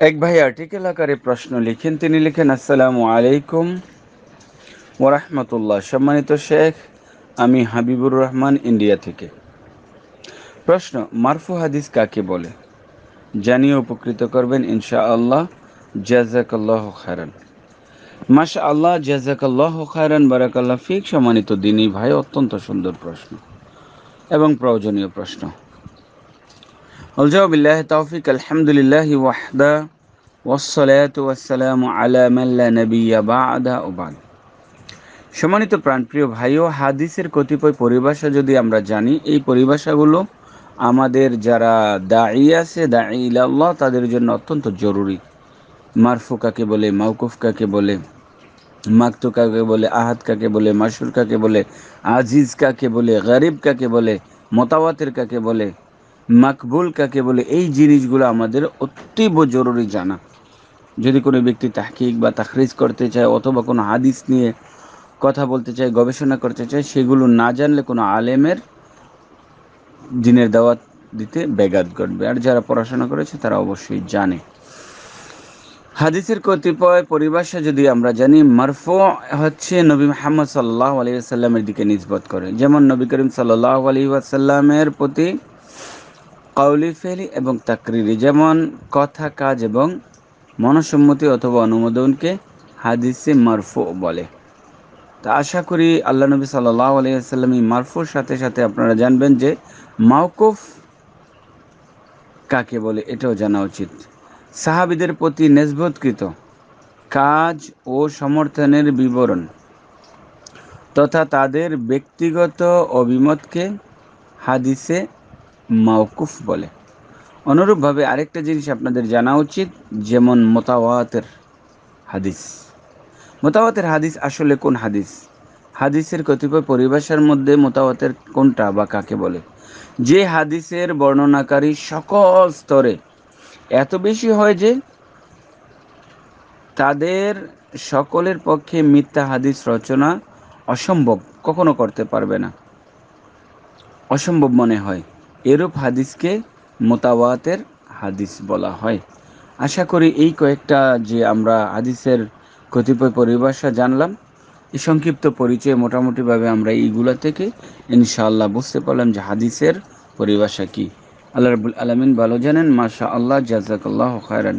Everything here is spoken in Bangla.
এক ভাই আর্টিকেল আকারে প্রশ্ন লিখেন। তিনি লিখেন, আসসালামু আলাইকুম ওরহমতুল্লাহ সম্মানিত শেখ, আমি হাবিবুর রহমান ইন্ডিয়া থেকে। প্রশ্ন, মারফু হাদিস কাকে বলে? জানিয়ে উপকৃত করবেন ইনশা আল্লাহ জাজাকাল্লাহ খায়রান। মাশা আল্লাহ জাজাকাল্লাহ খায়রান, বারাকাল্লাহ ফিক। সম্মানিত দিনী ভাই, অত্যন্ত সুন্দর প্রশ্ন এবং প্রয়োজনীয় প্রশ্ন। আলজাবিল্লাহ তৌফিক, আলহামদুলিল্লাহ ওয়াহদা, ওয়াসসালাতু ওয়াসসালামু আলা মান লা নাবিয়্যা বা'দা ওবাদ সম্মানিত প্রাণপ্রিয় ভাই ও হাদিসের কতিপয় পরিভাষা যদি আমরা জানি, এই পরিভাষাগুলো আমাদের যারা দায়ী আছে দায়ী ইলাল্লাহ, তাদের জন্য অত্যন্ত জরুরি। মারফু কাকে বলে মাউকুফ কাকে বলে, মাকতু কাকে বলে, আহাদ কাকে বলে মাসুর কাকে বলে, আজিজ কাকে বলে, গরিব কাকে বলে মোতাবাতের কাকে বলে মাকবুল কাকে বলে? এই জিনিসগুলো আমাদের অতীব জরুরি জানা। যদি কোনো ব্যক্তি তাহকিক বা তাখরিজ করতে চায় অথবা কোনো হাদিস নিয়ে কথা বলতে চায়, গবেষণা করতে চায়, সেগুলো না জানলে কোনো আলেমের দিনের দাওয়াত দিতে ব্যাঘাত ঘটবে। আর যারা পড়াশোনা করেছে, তারা অবশ্যই জানে। হাদিসের কতিপয় পরিভাষা যদি আমরা জানি, মারফু হচ্ছে নবী মোহাম্মদ সাল্লাহ আলী আসাল্লামের দিকে নিজবত করে। যেমন নবী করিম সাল্লাহ আলী আসাল্লামের প্রতি কাউলি ফেলি এবং তাকরিরি, যেমন কথা, কাজ এবং মনসম্মতি অথবা অনুমোদনকে হাদিসে মারফু বলে। তা আশা করি আল্লাহ নবী সাল্লাহ আলিয়াল্লাম এই মারফুর সাথে সাথে আপনারা জানবেন যে মাউকুফ কাকে বলে এটাও জানা উচিত। সাহাবিদের প্রতি নেসবতকৃত কাজ ও সমর্থনের বিবরণ তথা তাদের ব্যক্তিগত অভিমতকে হাদিসে মাউকুফ বলে। অনুরূপভাবে আরেকটা জিনিস আপনাদের জানা উচিত, যেমন মোতাওয়াতের হাদিস। মোতাওয়াতের হাদিস আসলে কোন হাদিস? হাদিসের কতিপয় পরিভাষার মধ্যে মোতাওয়াতের কোনটা বা কাকে বলে? যে হাদিসের বর্ণনাকারী সকল স্তরে এত বেশি হয় যে তাদের সকলের পক্ষে মিথ্যা হাদিস রচনা অসম্ভব, কখনো করতে পারবে না। অসম্ভব মনে হয়। এরূপ হাদিসকে মোতাবাতের হাদিস বলা হয়। আশা করি এই কয়েকটা যে আমরা হাদিসের কতিপয় পরিভাষা জানলাম, এই সংক্ষিপ্ত পরিচয় মোটামুটিভাবে আমরা এইগুলা থেকে ইনশাআল্লাহ বুঝতে পারলাম যে হাদিসের পরিভাষা কী। আল্লাহ রবুল আলমিন ভালো জানেন মাশা আল্লাহ জাজাকাল্লাহ খায়রান।